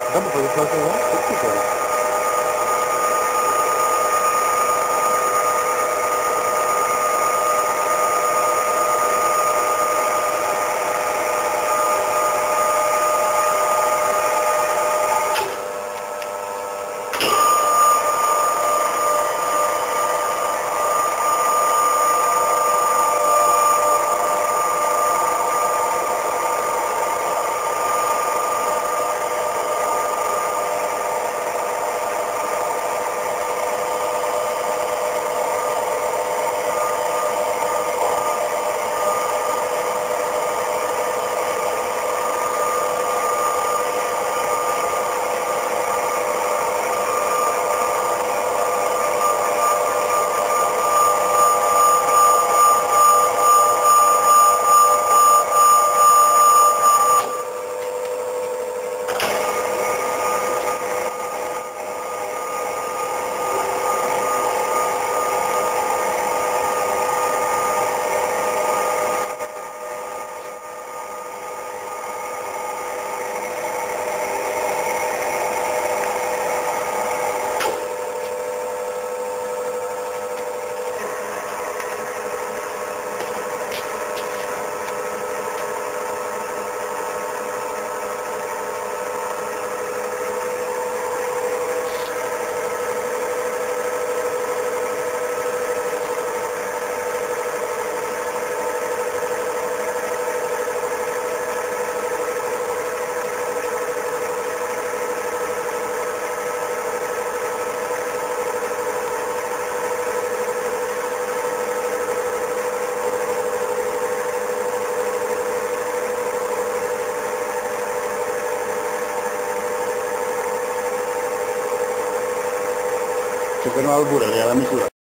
Number for the closing one. Que no albura, le da mi cura.